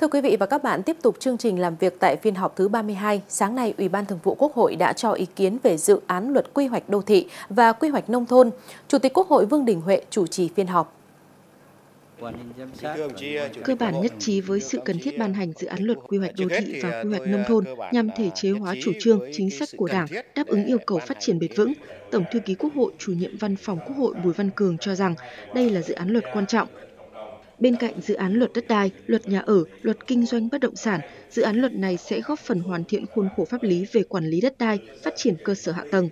Thưa quý vị và các bạn, tiếp tục chương trình làm việc tại phiên họp thứ 32, sáng nay Ủy ban Thường vụ Quốc hội đã cho ý kiến về dự án luật quy hoạch đô thị và quy hoạch nông thôn. Chủ tịch Quốc hội Vương Đình Huệ chủ trì phiên họp. Cơ bản nhất trí với sự cần thiết ban hành dự án luật quy hoạch đô thị và quy hoạch nông thôn nhằm thể chế hóa chủ trương, chính sách của Đảng, đáp ứng yêu cầu phát triển bền vững. Tổng thư ký Quốc hội, chủ nhiệm văn phòng Quốc hội Bùi Văn Cường cho rằng đây là dự án luật quan trọng, Bên cạnh dự án luật đất đai, luật nhà ở, luật kinh doanh bất động sản, dự án luật này sẽ góp phần hoàn thiện khuôn khổ pháp lý về quản lý đất đai, phát triển cơ sở hạ tầng.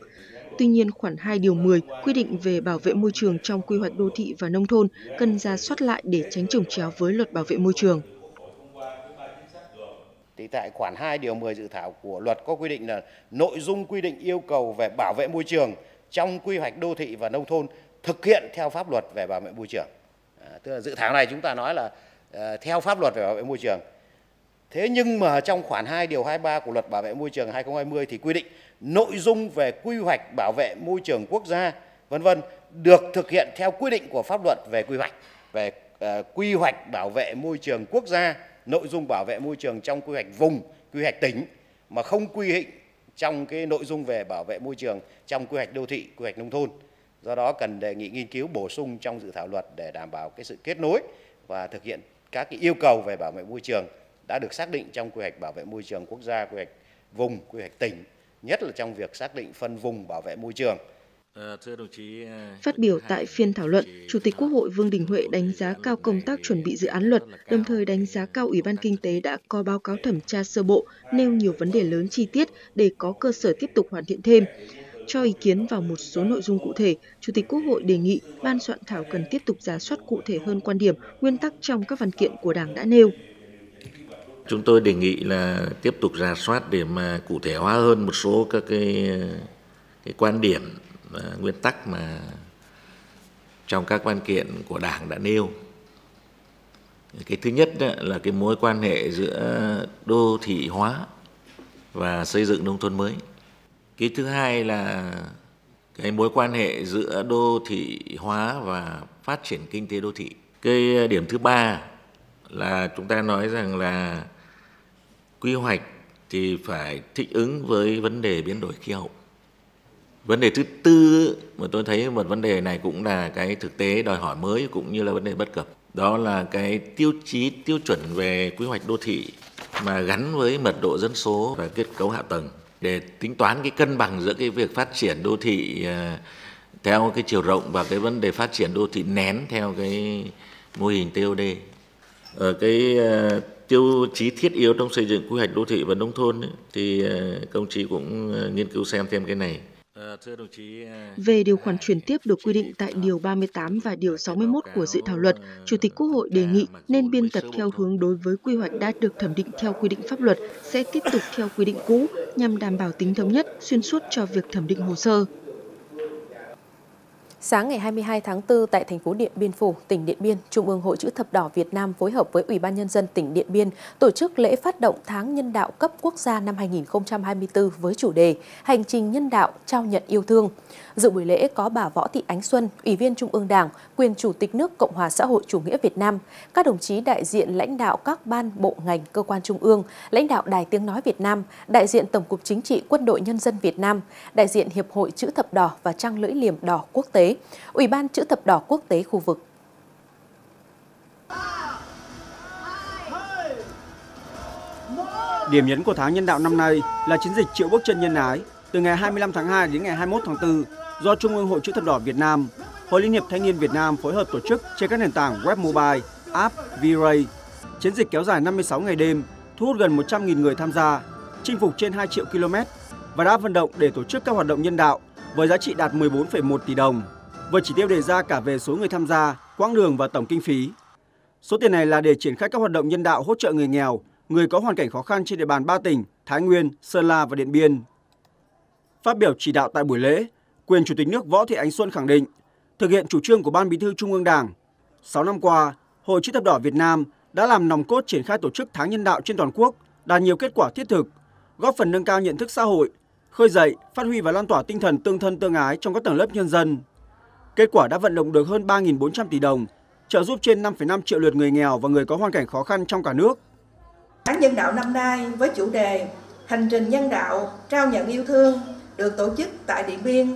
Tuy nhiên, khoản 2 điều 10 quy định về bảo vệ môi trường trong quy hoạch đô thị và nông thôn cần ra soát lại để tránh trồng chéo với luật bảo vệ môi trường. Thì tại khoản 2 điều 10 dự thảo của luật có quy định là nội dung quy định yêu cầu về bảo vệ môi trường trong quy hoạch đô thị và nông thôn thực hiện theo pháp luật về bảo vệ môi trường. À, tức là dự thảo này chúng ta nói là ờ, theo pháp luật về bảo vệ môi trường. Thế nhưng mà trong khoản 2 điều 23 của luật bảo vệ môi trường 2020 thì quy định nội dung về quy hoạch bảo vệ môi trường quốc gia vân vân được thực hiện theo quy định của pháp luật về quy hoạch về uh, quy hoạch bảo vệ môi trường quốc gia nội dung bảo vệ môi trường trong quy hoạch vùng quy hoạch tỉnh mà không quy định trong cái nội dung về bảo vệ môi trường trong quy hoạch đô thị quy hoạch nông thôn do đó cần đề nghị nghiên cứu bổ sung trong dự thảo luật để đảm bảo cái sự kết nối và thực hiện các cái yêu cầu về bảo vệ môi trường đã được xác định trong quy hoạch bảo vệ môi trường quốc gia quy hoạch vùng quy hoạch tỉnh nhất là trong việc xác định phân vùng bảo vệ môi trường ờ, ờ, Phát biểu tại phiên thảo luận, Chủ tịch Quốc hội Vương Đình Huệ đánh giá cao công tác chuẩn bị dự án luật, đồng thời đánh giá cao Ủy ban Kinh tế đã có báo cáo thẩm tra sơ bộ, nêu nhiều vấn đề lớn chi tiết để có cơ sở tiếp tục hoàn thiện thêm. Cho ý kiến vào một số nội dung cụ thể, Chủ tịch Quốc hội đề nghị ban soạn thảo cần tiếp tục giả soát cụ thể hơn quan điểm, nguyên tắc trong các văn kiện của Đảng đã nêu. Chúng tôi đề nghị là tiếp tục giả soát để mà cụ thể hóa hơn một số các cái, cái quan điểm, à, nguyên tắc mà trong các văn kiện của Đảng đã nêu. Cái thứ nhất là cái mối quan hệ giữa đô thị hóa và xây dựng nông thôn mới cái thứ hai là cái mối quan hệ giữa đô thị hóa và phát triển kinh tế đô thị. Cái ờ, điểm thứ ba là chúng ta nói rằng là quy hoạch thì phải thích ứng với vấn đề biến đổi khí hậu. Vấn đề thứ tư mà tôi thấy một vấn đề này cũng là cái thực tế đòi hỏi mới cũng như là vấn đề bất cập. Đó là cái tiêu chí, tiêu chuẩn về quy hoạch đô thị mà gắn với mật độ dân số và kết cấu hạ tầng để tính toán cái cân bằng giữa cái việc phát triển đô thị ờ, theo cái chiều rộng và cái vấn đề phát triển đô thị nén theo cái mô hình TOD. Ở cái ờ, tiêu chí thiết yếu trong xây dựng quy hoạch đô thị và nông thôn ấy, thì ờ, công chí cũng nghiên cứu xem thêm cái này. Về điều khoản chuyển tiếp được quy định tại Điều 38 và Điều 61 của dự thảo luật, Chủ tịch Quốc hội đề nghị nên biên tập theo hướng đối với quy hoạch đã được thẩm định theo quy định pháp luật sẽ tiếp tục theo quy định cũ nhằm đảm bảo tính thống nhất, xuyên suốt cho việc thẩm định hồ sơ. Sáng ngày 22 tháng 4 tại thành phố Điện Biên Phủ, tỉnh Điện Biên, Trung ương Hội chữ thập đỏ Việt Nam phối hợp với Ủy ban nhân dân tỉnh Điện Biên tổ chức lễ phát động tháng nhân đạo cấp quốc gia năm 2024 với chủ đề Hành trình nhân đạo trao nhận yêu thương. Dự buổi lễ có bà Võ Thị Ánh Xuân, Ủy viên Trung ương Đảng, quyền Chủ tịch nước Cộng hòa xã hội chủ nghĩa Việt Nam, các đồng chí đại diện lãnh đạo các ban bộ ngành cơ quan trung ương, lãnh đạo Đài Tiếng Nói Việt Nam, đại diện Tổng cục Chính trị Quân đội Nhân dân Việt Nam, đại diện Hiệp hội Chữ thập đỏ và Trăng lưỡi liềm đỏ quốc tế, Ủy ban Chữ thập đỏ quốc tế khu vực. Điểm nhấn của tháng nhân đạo năm nay là chiến dịch triệu bước chân nhân ái từ ngày 25 tháng 2 đến ngày 21 tháng 4 do Trung ương Hội chữ thập đỏ Việt Nam, Hội Liên hiệp Thanh niên Việt Nam phối hợp tổ chức trên các nền tảng web mobile, app, V-Ray. Chiến dịch kéo dài 56 ngày đêm, thu hút gần 100.000 người tham gia, chinh phục trên 2 triệu km và đã vận động để tổ chức các hoạt động nhân đạo với giá trị đạt 14,1 tỷ đồng. Với chỉ tiêu đề ra cả về số người tham gia, quãng đường và tổng kinh phí. Số tiền này là để triển khai các hoạt động nhân đạo hỗ trợ người nghèo, người có hoàn cảnh khó khăn trên địa bàn ba tỉnh Thái Nguyên, Sơn La và Điện Biên. Phát biểu chỉ đạo tại buổi lễ, quyền Chủ tịch nước Võ Thị Ánh Xuân khẳng định, thực hiện chủ trương của Ban Bí thư Trung ương Đảng, 6 năm qua, Hội chữ thập đỏ Việt Nam đã làm nòng cốt triển khai tổ chức tháng nhân đạo trên toàn quốc, đạt nhiều kết quả thiết thực, góp phần nâng cao nhận thức xã hội, khơi dậy, phát huy và lan tỏa tinh thần tương thân tương ái trong các tầng lớp nhân dân. Kết quả đã vận động được hơn 3.400 tỷ đồng, trợ giúp trên 5,5 triệu lượt người nghèo và người có hoàn cảnh khó khăn trong cả nước. Tháng nhân đạo năm nay với chủ đề Hành trình nhân đạo trao nhận yêu thương được tổ chức tại Điện Biên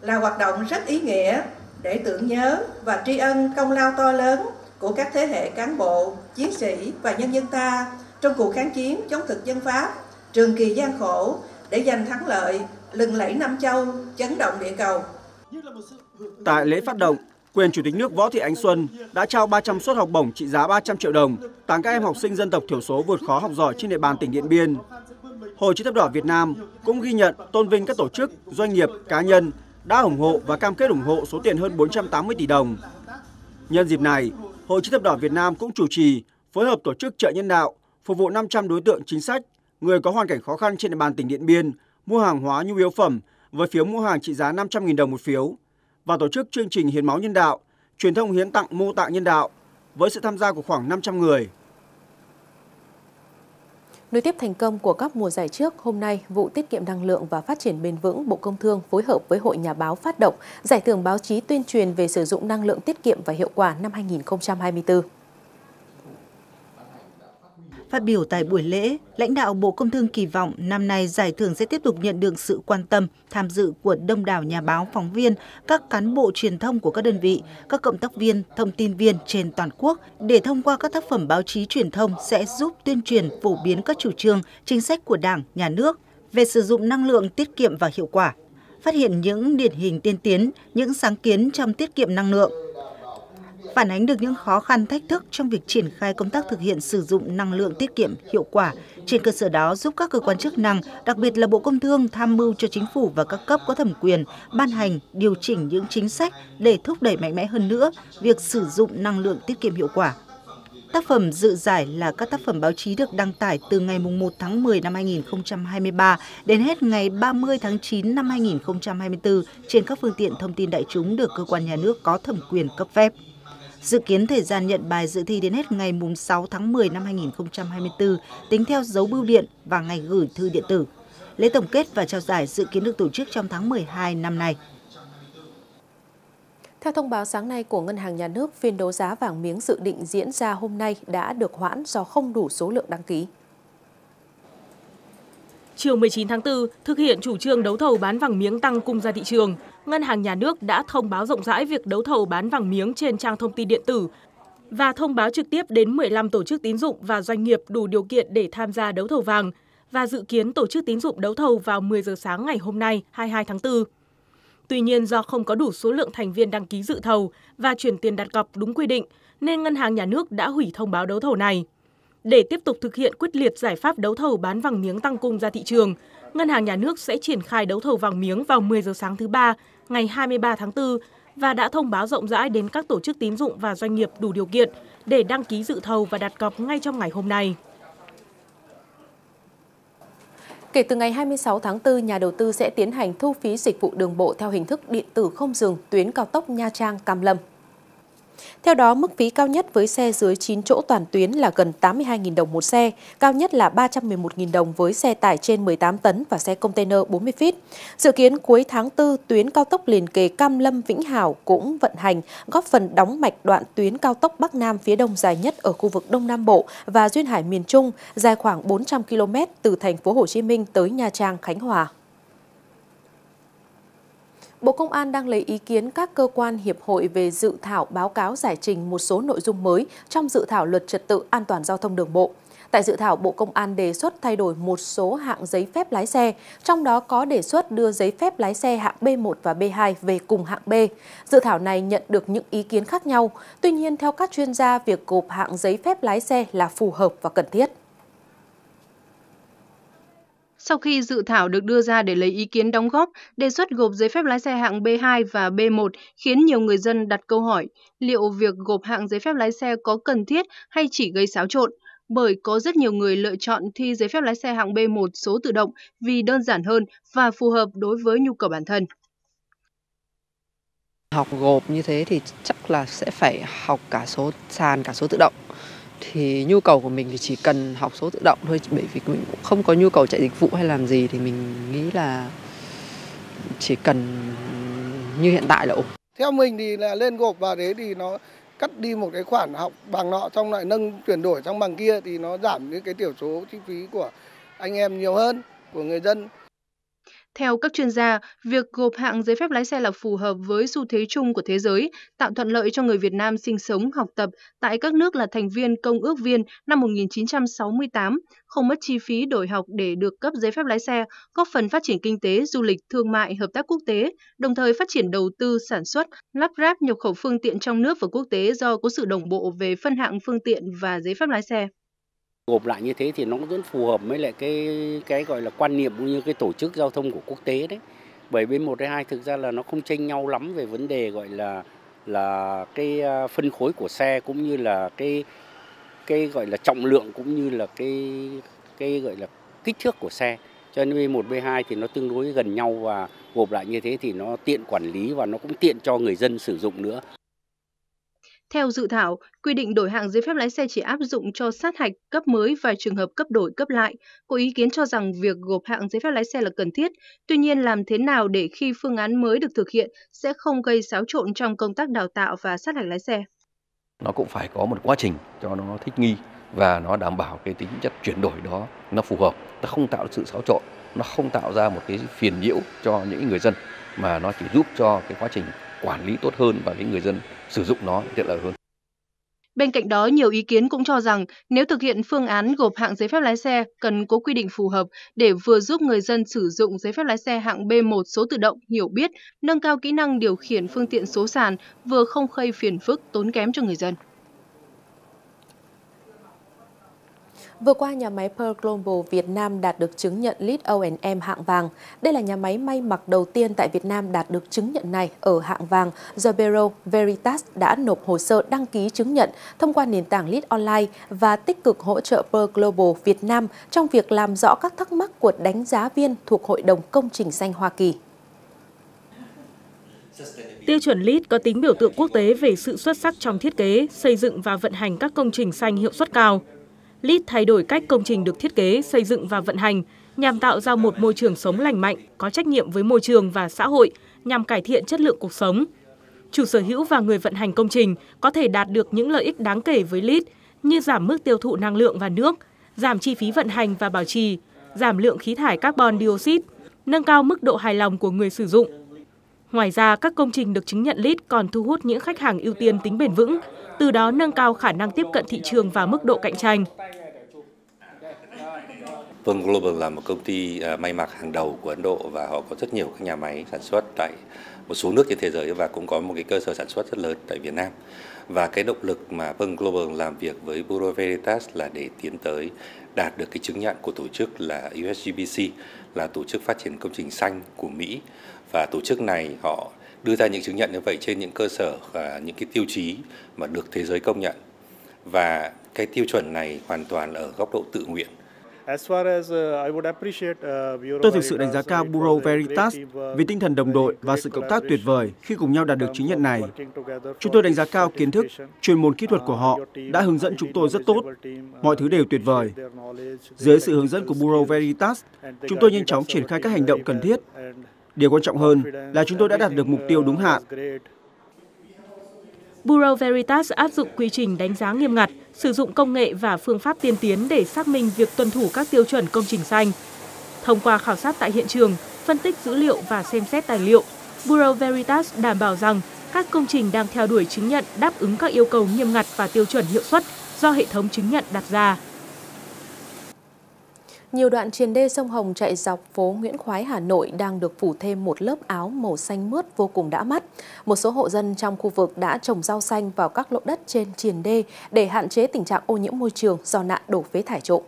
là hoạt động rất ý nghĩa để tưởng nhớ và tri ân công lao to lớn của các thế hệ cán bộ, chiến sĩ và nhân dân ta trong cuộc kháng chiến chống thực dân Pháp trường kỳ gian khổ để giành thắng lợi lừng lẫy Nam Châu, chấn động địa cầu. Tại lễ phát động, quyền Chủ tịch nước Võ Thị Ánh Xuân đã trao 300 suất học bổng trị giá 300 triệu đồng tặng các em học sinh dân tộc thiểu số vượt khó học giỏi trên địa bàn tỉnh Điện Biên. Hội Chữ thập đỏ Việt Nam cũng ghi nhận tôn vinh các tổ chức, doanh nghiệp, cá nhân đã ủng hộ và cam kết ủng hộ số tiền hơn 480 tỷ đồng. Nhân dịp này, Hội Chữ thập đỏ Việt Nam cũng chủ trì phối hợp tổ chức chợ nhân đạo phục vụ 500 đối tượng chính sách, người có hoàn cảnh khó khăn trên địa bàn tỉnh Điện Biên mua hàng hóa nhu yếu phẩm với phiếu mua hàng trị giá 500.000 đồng một phiếu và tổ chức chương trình hiến máu nhân đạo, truyền thông hiến tặng mô tạng nhân đạo với sự tham gia của khoảng 500 người. Nối tiếp thành công của các mùa giải trước, hôm nay, vụ tiết kiệm năng lượng và phát triển bền vững Bộ Công Thương phối hợp với Hội Nhà báo phát động giải thưởng báo chí tuyên truyền về sử dụng năng lượng tiết kiệm và hiệu quả năm 2024. Phát biểu tại buổi lễ, lãnh đạo Bộ Công Thương kỳ vọng năm nay giải thưởng sẽ tiếp tục nhận được sự quan tâm, tham dự của đông đảo nhà báo, phóng viên, các cán bộ truyền thông của các đơn vị, các cộng tác viên, thông tin viên trên toàn quốc để thông qua các tác phẩm báo chí truyền thông sẽ giúp tuyên truyền phổ biến các chủ trương, chính sách của Đảng, Nhà nước về sử dụng năng lượng tiết kiệm và hiệu quả, phát hiện những điển hình tiên tiến, những sáng kiến trong tiết kiệm năng lượng, phản ánh được những khó khăn thách thức trong việc triển khai công tác thực hiện sử dụng năng lượng tiết kiệm hiệu quả. Trên cơ sở đó giúp các cơ quan chức năng, đặc biệt là Bộ Công Thương tham mưu cho chính phủ và các cấp có thẩm quyền ban hành, điều chỉnh những chính sách để thúc đẩy mạnh mẽ hơn nữa việc sử dụng năng lượng tiết kiệm hiệu quả. Tác phẩm dự giải là các tác phẩm báo chí được đăng tải từ ngày 1 tháng 10 năm 2023 đến hết ngày 30 tháng 9 năm 2024 trên các phương tiện thông tin đại chúng được cơ quan nhà nước có thẩm quyền cấp phép. Dự kiến thời gian nhận bài dự thi đến hết ngày 6 tháng 10 năm 2024, tính theo dấu bưu điện và ngày gửi thư điện tử. Lễ tổng kết và trao giải dự kiến được tổ chức trong tháng 12 năm nay. Theo thông báo sáng nay của Ngân hàng Nhà nước, phiên đấu giá vàng miếng dự định diễn ra hôm nay đã được hoãn do không đủ số lượng đăng ký. Chiều 19 tháng 4, thực hiện chủ trương đấu thầu bán vàng miếng tăng cung ra thị trường, Ngân hàng Nhà nước đã thông báo rộng rãi việc đấu thầu bán vàng miếng trên trang thông tin điện tử và thông báo trực tiếp đến 15 tổ chức tín dụng và doanh nghiệp đủ điều kiện để tham gia đấu thầu vàng và dự kiến tổ chức tín dụng đấu thầu vào 10 giờ sáng ngày hôm nay, 22 tháng 4. Tuy nhiên do không có đủ số lượng thành viên đăng ký dự thầu và chuyển tiền đặt cọc đúng quy định, nên Ngân hàng Nhà nước đã hủy thông báo đấu thầu này. Để tiếp tục thực hiện quyết liệt giải pháp đấu thầu bán vàng miếng tăng cung ra thị trường, Ngân hàng Nhà nước sẽ triển khai đấu thầu vàng miếng vào 10 giờ sáng thứ ba, ngày 23 tháng 4 và đã thông báo rộng rãi đến các tổ chức tín dụng và doanh nghiệp đủ điều kiện để đăng ký dự thầu và đặt cọc ngay trong ngày hôm nay. Kể từ ngày 26 tháng 4, nhà đầu tư sẽ tiến hành thu phí dịch vụ đường bộ theo hình thức điện tử không dừng tuyến cao tốc Nha Trang Cam Lâm. Theo đó, mức phí cao nhất với xe dưới 9 chỗ toàn tuyến là gần 82.000 đồng một xe, cao nhất là 311.000 đồng với xe tải trên 18 tấn và xe container 40 feet. Dự kiến cuối tháng 4, tuyến cao tốc liền kề Cam Lâm Vĩnh Hảo cũng vận hành, góp phần đóng mạch đoạn tuyến cao tốc Bắc Nam phía đông dài nhất ở khu vực Đông Nam Bộ và duyên hải miền Trung, dài khoảng 400 km từ thành phố Hồ Chí Minh tới Nha Trang, Khánh Hòa. Bộ Công an đang lấy ý kiến các cơ quan hiệp hội về dự thảo báo cáo giải trình một số nội dung mới trong dự thảo luật trật tự an toàn giao thông đường bộ. Tại dự thảo, Bộ Công an đề xuất thay đổi một số hạng giấy phép lái xe, trong đó có đề xuất đưa giấy phép lái xe hạng B1 và B2 về cùng hạng B. Dự thảo này nhận được những ý kiến khác nhau. Tuy nhiên, theo các chuyên gia, việc gộp hạng giấy phép lái xe là phù hợp và cần thiết. Sau khi dự thảo được đưa ra để lấy ý kiến đóng góp, đề xuất gộp giấy phép lái xe hạng B2 và B1 khiến nhiều người dân đặt câu hỏi liệu việc gộp hạng giấy phép lái xe có cần thiết hay chỉ gây xáo trộn, bởi có rất nhiều người lựa chọn thi giấy phép lái xe hạng B1 số tự động vì đơn giản hơn và phù hợp đối với nhu cầu bản thân. Học gộp như thế thì chắc là sẽ phải học cả số sàn cả số tự động thì nhu cầu của mình thì chỉ cần học số tự động thôi, bởi vì mình cũng không có nhu cầu chạy dịch vụ hay làm gì thì mình nghĩ là chỉ cần như hiện tại là ổn. Theo mình thì là lên gộp vào đấy thì nó cắt đi một cái khoản học bằng nọ, xong lại nâng chuyển đổi sang bằng kia thì nó giảm những cái tiểu số chi phí của anh em nhiều hơn, của người dân theo các chuyên gia, việc gộp hạng giấy phép lái xe là phù hợp với xu thế chung của thế giới, tạo thuận lợi cho người Việt Nam sinh sống, học tập tại các nước là thành viên Công ước Viên năm 1968, không mất chi phí đổi học để được cấp giấy phép lái xe, góp phần phát triển kinh tế, du lịch, thương mại, hợp tác quốc tế, đồng thời phát triển đầu tư, sản xuất, lắp ráp nhập khẩu phương tiện trong nước và quốc tế do có sự đồng bộ về phân hạng phương tiện và giấy phép lái xe gộp lại như thế thì nó cũng rất phù hợp với lại cái cái gọi là quan niệm cũng như cái tổ chức giao thông của quốc tế đấy. Bởi bên một hay hai thực ra là nó không tranh nhau lắm về vấn đề gọi là là cái à, phân khối của xe cũng như là cái cái gọi là trọng lượng cũng như là cái cái gọi là kích thước của xe. Cho nên B1 B2 thì nó tương đối gần nhau và gộp lại như thế thì nó tiện quản lý và nó cũng tiện cho người dân sử dụng nữa theo dự thảo, quy định đổi hạng giấy phép lái xe chỉ áp dụng cho sát hạch, cấp mới và trường hợp cấp đổi cấp lại. Có ý kiến cho rằng việc gộp hạng giấy phép lái xe là cần thiết. Tuy nhiên, làm thế nào để khi phương án mới được thực hiện sẽ không gây xáo trộn trong công tác đào tạo và sát hạch lái xe? Nó cũng phải có một quá trình cho nó thích nghi và nó đảm bảo cái tính chất chuyển đổi đó nó phù hợp, nó không tạo sự xáo trộn, nó không tạo ra một cái phiền nhiễu cho những người dân mà nó chỉ giúp cho cái quá trình quản lý tốt hơn và cái người dân sử dụng nó tiện lợi hơn. Bên cạnh đó, nhiều ý kiến cũng cho rằng nếu thực hiện phương án gộp hạng giấy phép lái xe cần có quy định phù hợp để vừa giúp người dân sử dụng giấy phép lái xe hạng B1 số tự động hiểu biết, nâng cao kỹ năng điều khiển phương tiện số sàn, vừa không gây phiền phức tốn kém cho người dân. Vừa qua, nhà máy Pearl Global Việt Nam đạt được chứng nhận Lead O&M hạng vàng. Đây là nhà máy may mặc đầu tiên tại Việt Nam đạt được chứng nhận này ở hạng vàng do Bureau Veritas đã nộp hồ sơ đăng ký chứng nhận thông qua nền tảng Lead Online và tích cực hỗ trợ Pearl Global Việt Nam trong việc làm rõ các thắc mắc của đánh giá viên thuộc Hội đồng Công trình xanh Hoa Kỳ. Tiêu chuẩn LEED có tính biểu tượng quốc tế về sự xuất sắc trong thiết kế, xây dựng và vận hành các công trình xanh hiệu suất cao. LEED thay đổi cách công trình được thiết kế, xây dựng và vận hành nhằm tạo ra một môi trường sống lành mạnh, có trách nhiệm với môi trường và xã hội nhằm cải thiện chất lượng cuộc sống. Chủ sở hữu và người vận hành công trình có thể đạt được những lợi ích đáng kể với LEED như giảm mức tiêu thụ năng lượng và nước, giảm chi phí vận hành và bảo trì, giảm lượng khí thải carbon dioxide, nâng cao mức độ hài lòng của người sử dụng. Ngoài ra, các công trình được chứng nhận LEED còn thu hút những khách hàng ưu tiên tính bền vững, từ đó nâng cao khả năng tiếp cận thị trường và mức độ cạnh tranh. vương Global là một công ty à, may mặc hàng đầu của Ấn Độ và họ có rất nhiều các nhà máy sản xuất tại một số nước trên thế giới và cũng có một cái cơ sở sản xuất rất lớn tại Việt Nam. Và cái động lực mà vương Global làm việc với Bureau Veritas là để tiến tới đạt được cái chứng nhận của tổ chức là USGBC là tổ chức phát triển công trình xanh của Mỹ và tổ chức này họ đưa ra những chứng nhận như vậy trên những cơ sở và những cái tiêu chí mà được thế giới công nhận và cái tiêu chuẩn này hoàn toàn ở góc độ tự nguyện Uh, Tôi thực sự đánh giá cao Bureau Veritas vì tinh thần đồng đội và sự cộng tác tuyệt vời khi cùng nhau đạt được chứng nhận này. Chúng tôi đánh giá cao kiến thức, chuyên môn kỹ thuật của họ đã hướng dẫn chúng tôi rất tốt. Mọi thứ đều tuyệt vời. Dưới sự hướng dẫn của Bureau Veritas, chúng tôi nhanh chóng triển khai các hành động cần thiết. Điều quan trọng hơn là chúng tôi đã đạt được mục tiêu đúng hạn. Bureau Veritas áp dụng quy trình đánh giá nghiêm ngặt, sử dụng công nghệ và phương pháp tiên tiến để xác minh việc tuân thủ các tiêu chuẩn công trình xanh. Thông qua khảo sát tại hiện trường, phân tích dữ liệu và xem xét tài liệu, Bureau Veritas đảm bảo rằng các công trình đang theo đuổi chứng nhận đáp ứng các yêu cầu nghiêm ngặt và tiêu chuẩn hiệu suất do hệ thống chứng nhận đặt ra. Nhiều đoạn triền đê sông Hồng chạy dọc phố Nguyễn Khoái Hà Nội đang được phủ thêm một lớp áo màu xanh mướt vô cùng đã mắt. Một số hộ dân trong khu vực đã trồng rau xanh vào các lỗ đất trên triền đê để hạn chế tình trạng ô nhiễm môi trường do nạn đổ phế thải trộm.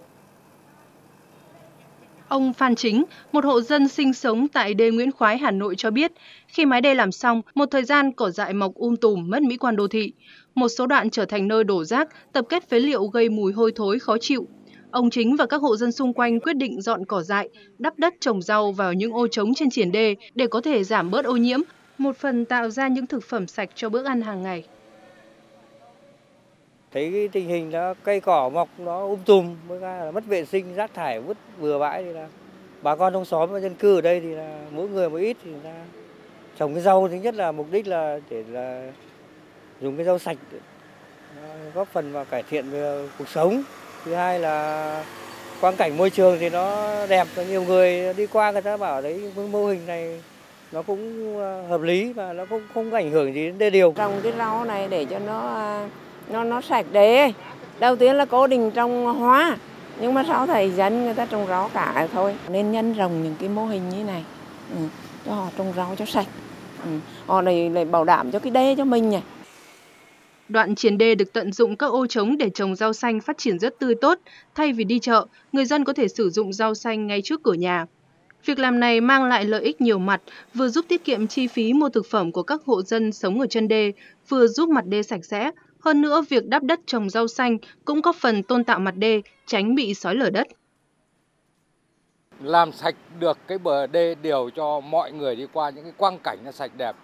Ông Phan Chính, một hộ dân sinh sống tại đê Nguyễn Khoái, Hà Nội cho biết, khi mái đê làm xong, một thời gian cỏ dại mọc um tùm mất mỹ quan đô thị. Một số đoạn trở thành nơi đổ rác, tập kết phế liệu gây mùi hôi thối khó chịu, Ông Chính và các hộ dân xung quanh quyết định dọn cỏ dại, đắp đất trồng rau vào những ô trống trên triển đê để có thể giảm bớt ô nhiễm, một phần tạo ra những thực phẩm sạch cho bữa ăn hàng ngày. Thấy cái tình hình đó cây cỏ mọc nó um tùm, mới là mất vệ sinh, rác thải vứt bừa bãi thì là bà con trong xóm và dân cư ở đây thì là mỗi người một ít thì là trồng cái rau thứ nhất là mục đích là để là dùng cái rau sạch góp phần vào cải thiện về cuộc sống. Thứ hai là quang cảnh môi trường thì nó đẹp và nhiều người đi qua người ta bảo đấy mô hình này nó cũng ờ, hợp lý và nó cũng không ảnh hưởng gì đến đê điều. Trồng cái rau này để cho nó ờ, nó nó sạch đấy. Đầu tiên là cố định trồng hoa nhưng mà sau thầy dân người ta trồng rau cả thôi nên nhân rồng những cái mô hình như này ừ, cho họ trồng rau cho sạch ừ, họ này lại bảo đảm cho cái đê cho mình nhỉ Đoạn triển đê được tận dụng các ô trống để trồng rau xanh phát triển rất tươi tốt. Thay vì đi chợ, người dân có thể sử dụng rau xanh ngay trước cửa nhà. Việc làm này mang lại lợi ích nhiều mặt, vừa giúp tiết kiệm chi phí mua thực phẩm của các hộ dân sống ở chân đê, vừa giúp mặt đê sạch sẽ, hơn nữa, việc đắp đất trồng rau xanh cũng có phần tôn tạo mặt đê, tránh bị sói lở đất. Làm sạch được cái bờ đê điều cho mọi người đi qua những cái quang cảnh nó sạch đẹp.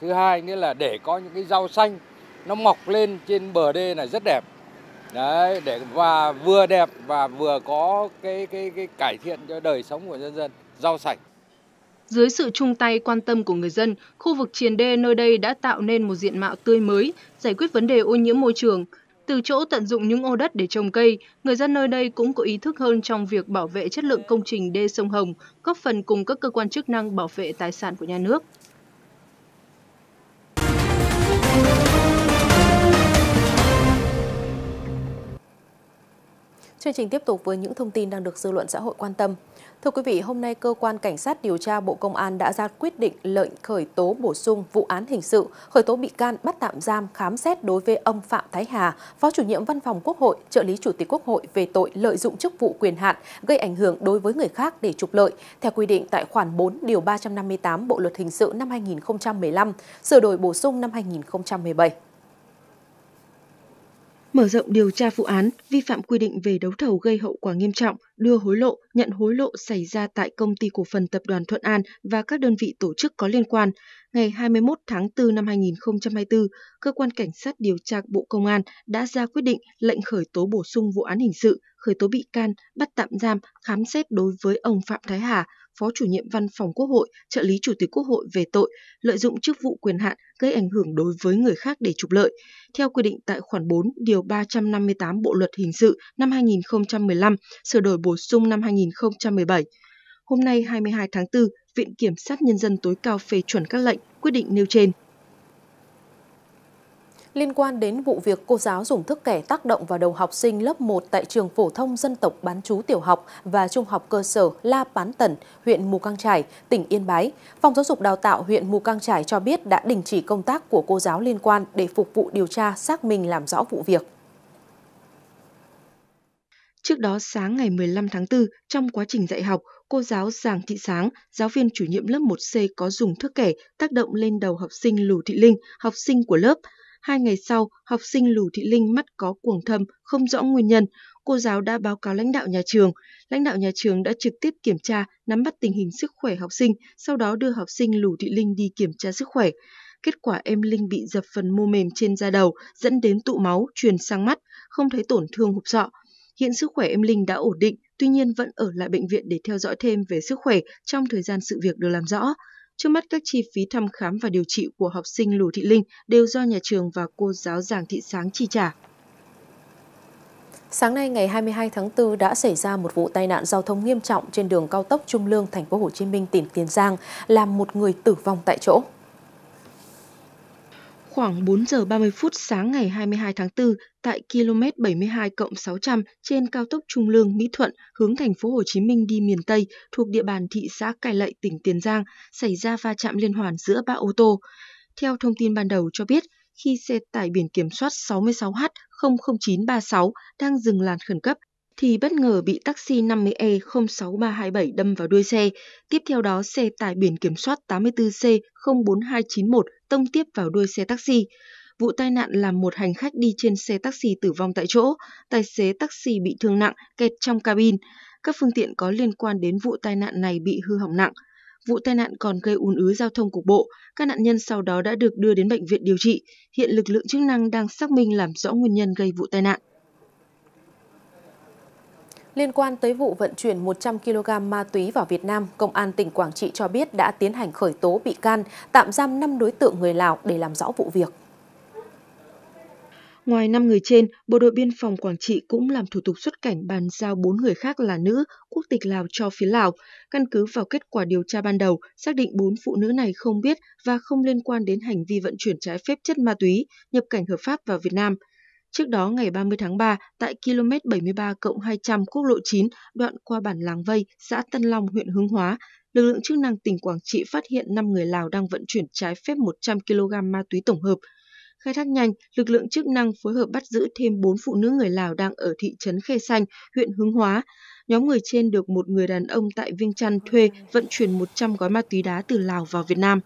Thứ hai nữa là để có những cái rau xanh nó mọc lên trên bờ đê này rất đẹp. Đấy, để và vừa đẹp và vừa có cái cái cái cải thiện cho đời sống của nhân dân, rau sạch. Dưới sự chung tay quan tâm của người dân, khu vực triền đê nơi đây đã tạo nên một diện mạo tươi mới, giải quyết vấn đề ô nhiễm môi trường. Từ chỗ tận dụng những ô đất để trồng cây, người dân nơi đây cũng có ý thức hơn trong việc bảo vệ chất lượng công trình đê sông Hồng, góp phần cùng các cơ quan chức năng bảo vệ tài sản của nhà nước. Chương trình tiếp tục với những thông tin đang được dư luận xã hội quan tâm. Thưa quý vị, hôm nay Cơ quan Cảnh sát điều tra Bộ Công an đã ra quyết định lệnh khởi tố bổ sung vụ án hình sự, khởi tố bị can bắt tạm giam khám xét đối với ông Phạm Thái Hà, Phó chủ nhiệm Văn phòng Quốc hội, trợ lý Chủ tịch Quốc hội về tội lợi dụng chức vụ quyền hạn gây ảnh hưởng đối với người khác để trục lợi, theo quy định tại khoản 4 điều 358 Bộ luật hình sự năm 2015, sửa đổi bổ sung năm 2017 mở rộng điều tra vụ án vi phạm quy định về đấu thầu gây hậu quả nghiêm trọng, đưa hối lộ, nhận hối lộ xảy ra tại công ty cổ phần tập đoàn Thuận An và các đơn vị tổ chức có liên quan. Ngày 21 tháng 4 năm 2024, cơ quan cảnh sát điều tra Bộ Công an đã ra quyết định lệnh khởi tố bổ sung vụ án hình sự, khởi tố bị can, bắt tạm giam, khám xét đối với ông Phạm Thái Hà, Phó chủ nhiệm Văn phòng Quốc hội, trợ lý Chủ tịch Quốc hội về tội lợi dụng chức vụ quyền hạn gây ảnh hưởng đối với người khác để trục lợi, theo quy định tại khoản 4 điều 358 Bộ luật hình sự năm 2015, sửa đổi bổ sung năm 2017. Hôm nay 22 tháng 4, Viện Kiểm sát Nhân dân tối cao phê chuẩn các lệnh, quyết định nêu trên. Liên quan đến vụ việc cô giáo dùng thức kẻ tác động vào đầu học sinh lớp 1 tại trường phổ thông dân tộc bán chú tiểu học và trung học cơ sở La Pán Tần, huyện Mù Căng Trải, tỉnh Yên Bái, Phòng Giáo dục Đào tạo huyện Mù Căng Trải cho biết đã đình chỉ công tác của cô giáo liên quan để phục vụ điều tra xác minh làm rõ vụ việc. Trước đó sáng ngày 15 tháng 4, trong quá trình dạy học, cô giáo Giàng Thị Sáng, giáo viên chủ nhiệm lớp 1C có dùng thước kẻ tác động lên đầu học sinh Lù Thị Linh, học sinh của lớp. Hai ngày sau, học sinh Lù Thị Linh mắt có cuồng thâm, không rõ nguyên nhân. Cô giáo đã báo cáo lãnh đạo nhà trường. Lãnh đạo nhà trường đã trực tiếp kiểm tra, nắm bắt tình hình sức khỏe học sinh, sau đó đưa học sinh Lù Thị Linh đi kiểm tra sức khỏe. Kết quả em Linh bị dập phần mô mềm trên da đầu, dẫn đến tụ máu, truyền sang mắt, không thấy tổn thương hộp sọ. Hiện sức khỏe em Linh đã ổn định, tuy nhiên vẫn ở lại bệnh viện để theo dõi thêm về sức khỏe trong thời gian sự việc được làm rõ. Trước mắt các chi phí thăm khám và điều trị của học sinh Lù Thị Linh đều do nhà trường và cô giáo Giàng Thị Sáng chi trả. Sáng nay ngày 22 tháng 4 đã xảy ra một vụ tai nạn giao thông nghiêm trọng trên đường cao tốc Trung Lương thành phố Hồ Chí Minh tỉnh Tiền Giang, làm một người tử vong tại chỗ. Khoảng 4 giờ 30 phút sáng ngày 22 tháng 4, tại km 72 600 trên cao tốc Trung Lương Mỹ Thuận hướng thành phố Hồ Chí Minh đi miền Tây thuộc địa bàn thị xã Cai Lậy tỉnh Tiền Giang xảy ra va chạm liên hoàn giữa ba ô tô. Theo thông tin ban đầu cho biết, khi xe tải biển kiểm soát 66H00936 đang dừng làn khẩn cấp thì bất ngờ bị taxi 50E06327 đâm vào đuôi xe. Tiếp theo đó, xe tải biển kiểm soát 84C04291 tông tiếp vào đuôi xe taxi. Vụ tai nạn làm một hành khách đi trên xe taxi tử vong tại chỗ, tài xế taxi bị thương nặng, kẹt trong cabin. Các phương tiện có liên quan đến vụ tai nạn này bị hư hỏng nặng. Vụ tai nạn còn gây ùn ứ giao thông cục bộ, các nạn nhân sau đó đã được đưa đến bệnh viện điều trị. Hiện lực lượng chức năng đang xác minh làm rõ nguyên nhân gây vụ tai nạn. Liên quan tới vụ vận chuyển 100 kg ma túy vào Việt Nam, Công an tỉnh Quảng Trị cho biết đã tiến hành khởi tố bị can, tạm giam 5 đối tượng người Lào để làm rõ vụ việc. Ngoài 5 người trên, Bộ đội biên phòng Quảng Trị cũng làm thủ tục xuất cảnh bàn giao 4 người khác là nữ, quốc tịch Lào cho phía Lào. Căn cứ vào kết quả điều tra ban đầu, xác định 4 phụ nữ này không biết và không liên quan đến hành vi vận chuyển trái phép chất ma túy, nhập cảnh hợp pháp vào Việt Nam. Trước đó, ngày 30 tháng 3, tại km 73 200 quốc lộ 9, đoạn qua bản Làng Vây, xã Tân Long, huyện Hướng Hóa, lực lượng chức năng tỉnh Quảng Trị phát hiện 5 người Lào đang vận chuyển trái phép 100 kg ma túy tổng hợp. Khai thác nhanh, lực lượng chức năng phối hợp bắt giữ thêm 4 phụ nữ người Lào đang ở thị trấn Khe Xanh, huyện Hướng Hóa. Nhóm người trên được một người đàn ông tại Vinh Chăn thuê vận chuyển 100 gói ma túy đá từ Lào vào Việt Nam.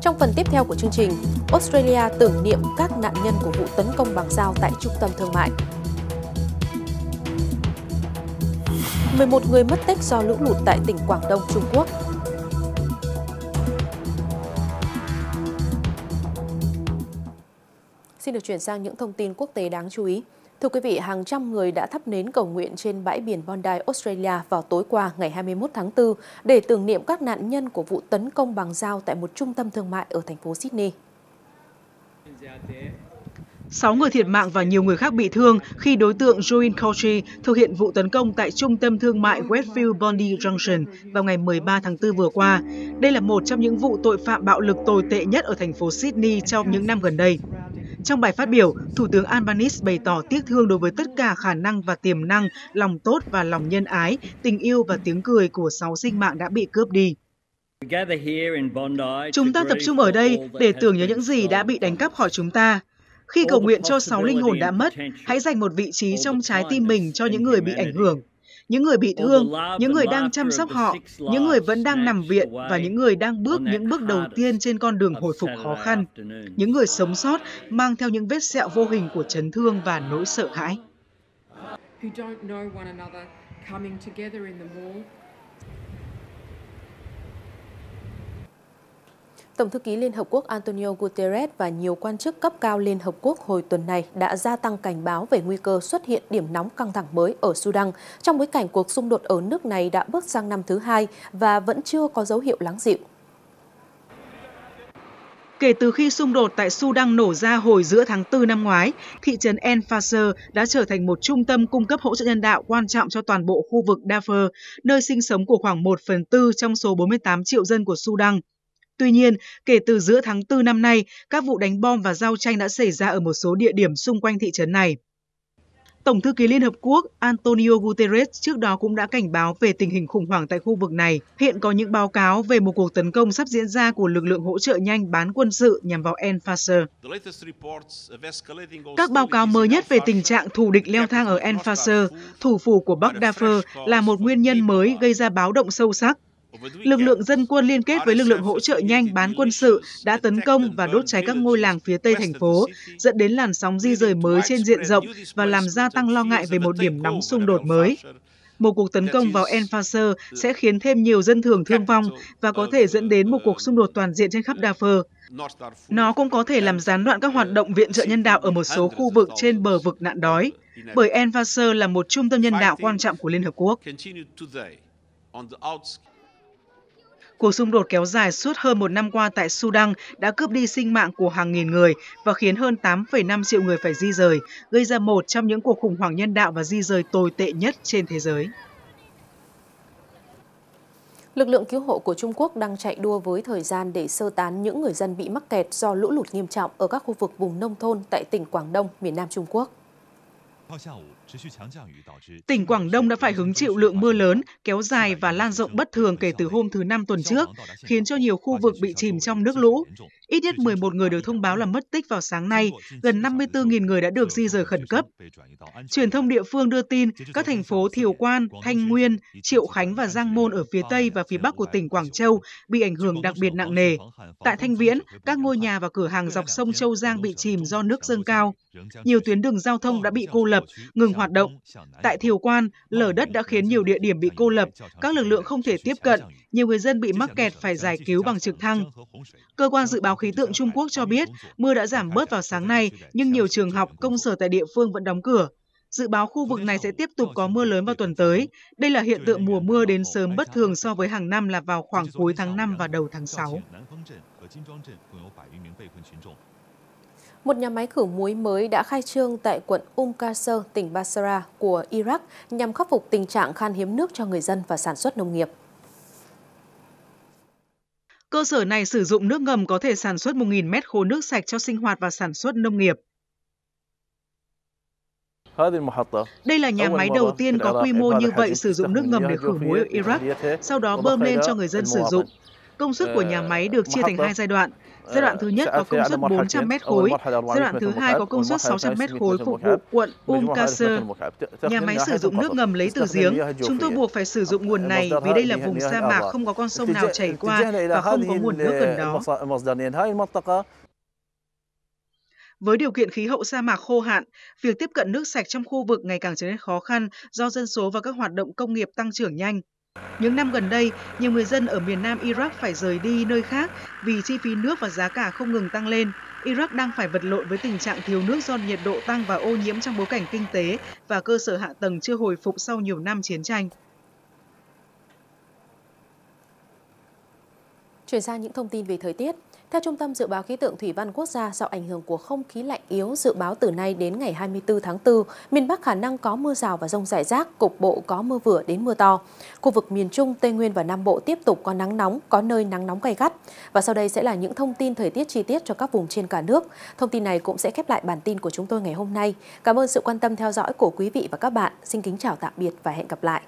Trong phần tiếp theo của chương trình, Australia tưởng niệm các nạn nhân của vụ tấn công bằng dao tại trung tâm thương mại. 11 người mất tích do lũ lụt tại tỉnh Quảng Đông, Trung Quốc. Xin được chuyển sang những thông tin quốc tế đáng chú ý. Thưa quý vị, hàng trăm người đã thắp nến cầu nguyện trên bãi biển Bondi, Australia vào tối qua ngày 21 tháng 4 để tưởng niệm các nạn nhân của vụ tấn công bằng dao tại một trung tâm thương mại ở thành phố Sydney. 6 người thiệt mạng và nhiều người khác bị thương khi đối tượng Join Cauchy thực hiện vụ tấn công tại trung tâm thương mại Westfield Bondi Junction vào ngày 13 tháng 4 vừa qua. Đây là một trong những vụ tội phạm bạo lực tồi tệ nhất ở thành phố Sydney trong những năm gần đây. Trong bài phát biểu, Thủ tướng Albanese bày tỏ tiếc thương đối với tất cả khả năng và tiềm năng, lòng tốt và lòng nhân ái, tình yêu và tiếng cười của sáu sinh mạng đã bị cướp đi. Chúng ta tập trung ở đây để tưởng nhớ những gì đã bị đánh cắp khỏi chúng ta. Khi cầu nguyện cho sáu linh hồn đã mất, hãy dành một vị trí trong trái tim mình cho những người bị ảnh hưởng những người bị thương, những người đang chăm sóc họ, những người vẫn đang nằm viện và những người đang bước những bước đầu tiên trên con đường hồi phục khó khăn, những người sống sót mang theo những vết sẹo vô hình của chấn thương và nỗi sợ hãi. Tổng thư ký Liên Hợp Quốc Antonio Guterres và nhiều quan chức cấp cao Liên Hợp Quốc hồi tuần này đã gia tăng cảnh báo về nguy cơ xuất hiện điểm nóng căng thẳng mới ở Sudan trong bối cảnh cuộc xung đột ở nước này đã bước sang năm thứ hai và vẫn chưa có dấu hiệu lắng dịu. Kể từ khi xung đột tại Sudan nổ ra hồi giữa tháng 4 năm ngoái, thị trấn El Fasher đã trở thành một trung tâm cung cấp hỗ trợ nhân đạo quan trọng cho toàn bộ khu vực Darfur, nơi sinh sống của khoảng 1 phần tư trong số 48 triệu dân của Sudan. Tuy nhiên, kể từ giữa tháng 4 năm nay, các vụ đánh bom và giao tranh đã xảy ra ở một số địa điểm xung quanh thị trấn này. Tổng thư ký Liên Hợp Quốc Antonio Guterres trước đó cũng đã cảnh báo về tình hình khủng hoảng tại khu vực này. Hiện có những báo cáo về một cuộc tấn công sắp diễn ra của lực lượng hỗ trợ nhanh bán quân sự nhằm vào Enfaser. Fasher. Các báo cáo mới nhất về tình trạng thù địch leo thang ở Enfaser, Fasher, thủ phủ của Bắc Darfur, là một nguyên nhân mới gây ra báo động sâu sắc. Lực lượng dân quân liên kết với lực lượng hỗ trợ nhanh bán quân sự đã tấn công và đốt cháy các ngôi làng phía tây thành phố, dẫn đến làn sóng di rời mới trên diện rộng và làm gia tăng lo ngại về một điểm nóng xung đột mới. Một cuộc tấn công vào Enfaser sẽ khiến thêm nhiều dân thường thương vong và có thể dẫn đến một cuộc xung đột toàn diện trên khắp Darfur. Nó cũng có thể làm gián đoạn các hoạt động viện trợ nhân đạo ở một số khu vực trên bờ vực nạn đói, bởi Enfaser là một trung tâm nhân đạo quan trọng của Liên Hợp Quốc. Cuộc xung đột kéo dài suốt hơn một năm qua tại Sudan đã cướp đi sinh mạng của hàng nghìn người và khiến hơn 8,5 triệu người phải di rời, gây ra một trong những cuộc khủng hoảng nhân đạo và di rời tồi tệ nhất trên thế giới. Lực lượng cứu hộ của Trung Quốc đang chạy đua với thời gian để sơ tán những người dân bị mắc kẹt do lũ lụt nghiêm trọng ở các khu vực vùng nông thôn tại tỉnh Quảng Đông, miền Nam Trung Quốc. Tỉnh Quảng Đông đã phải hứng chịu lượng mưa lớn, kéo dài và lan rộng bất thường kể từ hôm thứ Năm tuần trước, khiến cho nhiều khu vực bị chìm trong nước lũ. Ít nhất 11 người được thông báo là mất tích vào sáng nay, gần 54.000 người đã được di rời khẩn cấp. Truyền thông địa phương đưa tin các thành phố Thiều Quan, Thanh Nguyên, Triệu Khánh và Giang Môn ở phía Tây và phía Bắc của tỉnh Quảng Châu bị ảnh hưởng đặc biệt nặng nề. Tại Thanh Viễn, các ngôi nhà và cửa hàng dọc sông Châu Giang bị chìm do nước dâng cao. Nhiều tuyến đường giao thông đã bị cô lập, ngừng hoạt động. Tại Thiều Quan, lở đất đã khiến nhiều địa điểm bị cô lập, các lực lượng không thể tiếp cận, nhiều người dân bị mắc kẹt phải giải cứu bằng trực thăng. Cơ quan dự báo khí tượng Trung Quốc cho biết mưa đã giảm bớt vào sáng nay, nhưng nhiều trường học, công sở tại địa phương vẫn đóng cửa. Dự báo khu vực này sẽ tiếp tục có mưa lớn vào tuần tới. Đây là hiện tượng mùa mưa đến sớm bất thường so với hàng năm là vào khoảng cuối tháng 5 và đầu tháng 6. Một nhà máy khử muối mới đã khai trương tại quận Umm Qasr, tỉnh Basra của Iraq nhằm khắc phục tình trạng khan hiếm nước cho người dân và sản xuất nông nghiệp. Cơ sở này sử dụng nước ngầm có thể sản xuất 1.000 mét khối nước sạch cho sinh hoạt và sản xuất nông nghiệp. Đây là nhà máy đầu tiên có quy mô như vậy sử dụng nước ngầm để khử muối ở Iraq, sau đó bơm lên cho người dân sử dụng. Công suất của nhà máy được chia thành hai giai đoạn. Giai đoạn thứ nhất có công suất 400 mét khối, giai đoạn thứ hai có công suất 600 mét khối phục vụ quận Qasr. Nhà máy sử dụng nước ngầm lấy từ giếng. Chúng tôi buộc phải sử dụng nguồn này vì đây là vùng sa mạc không có con sông nào chảy qua và không có nguồn nước gần đó. Với điều kiện khí hậu sa mạc khô hạn, việc tiếp cận nước sạch trong khu vực ngày càng trở nên khó khăn do dân số và các hoạt động công nghiệp tăng trưởng nhanh. Những năm gần đây, nhiều người dân ở miền Nam Iraq phải rời đi nơi khác vì chi phí nước và giá cả không ngừng tăng lên. Iraq đang phải vật lộn với tình trạng thiếu nước do nhiệt độ tăng và ô nhiễm trong bối cảnh kinh tế và cơ sở hạ tầng chưa hồi phục sau nhiều năm chiến tranh. Chuyển sang những thông tin về thời tiết. Theo Trung tâm Dự báo Khí tượng Thủy văn Quốc gia, do ảnh hưởng của không khí lạnh yếu dự báo từ nay đến ngày 24 tháng 4, miền Bắc khả năng có mưa rào và rông rải rác, cục bộ có mưa vừa đến mưa to. Khu vực miền Trung, Tây Nguyên và Nam Bộ tiếp tục có nắng nóng, có nơi nắng nóng gay gắt. Và sau đây sẽ là những thông tin thời tiết chi tiết cho các vùng trên cả nước. Thông tin này cũng sẽ khép lại bản tin của chúng tôi ngày hôm nay. Cảm ơn sự quan tâm theo dõi của quý vị và các bạn. Xin kính chào tạm biệt và hẹn gặp lại.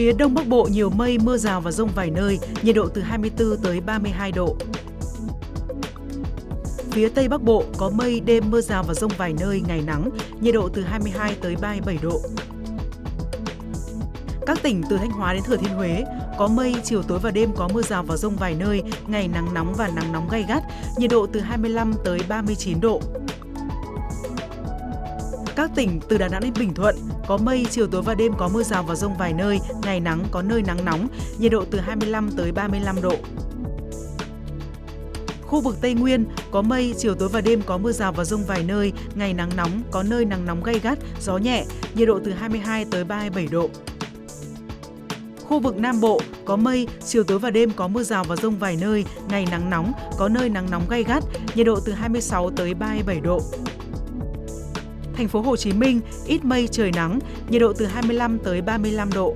Phía Đông Bắc Bộ nhiều mây, mưa rào và rông vài nơi, nhiệt độ từ 24 tới 32 độ. Phía Tây Bắc Bộ có mây, đêm mưa rào và rông vài nơi, ngày nắng, nhiệt độ từ 22 tới 37 độ. Các tỉnh từ Thanh Hóa đến Thừa Thiên Huế có mây, chiều tối và đêm có mưa rào và rông vài nơi, ngày nắng nóng và nắng nóng gay gắt, nhiệt độ từ 25 tới 39 độ. Các tỉnh từ Đà Nẵng đến Bình Thuận có mây, chiều tối và đêm có mưa rào và rông vài nơi, ngày nắng có nơi nắng nóng, nhiệt độ từ 25 tới 35 độ. Khu vực Tây Nguyên có mây, chiều tối và đêm có mưa rào và rông vài nơi, ngày nắng nóng, có nơi nắng nóng gay gắt, gió nhẹ, nhiệt độ từ 22 tới 37 độ. Khu vực Nam Bộ có mây, chiều tối và đêm có mưa rào và rông vài nơi, ngày nắng nóng, có nơi nắng nóng gay gắt, nhiệt độ từ 26 tới 37 độ. Thành phố Hồ Chí Minh ít mây trời nắng, nhiệt độ từ 25 tới 35 độ.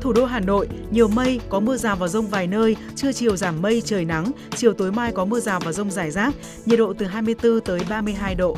Thủ đô Hà Nội nhiều mây, có mưa rào và rông vài nơi, trưa chiều giảm mây trời nắng, chiều tối mai có mưa rào và rông rải rác, nhiệt độ từ 24 tới 32 độ.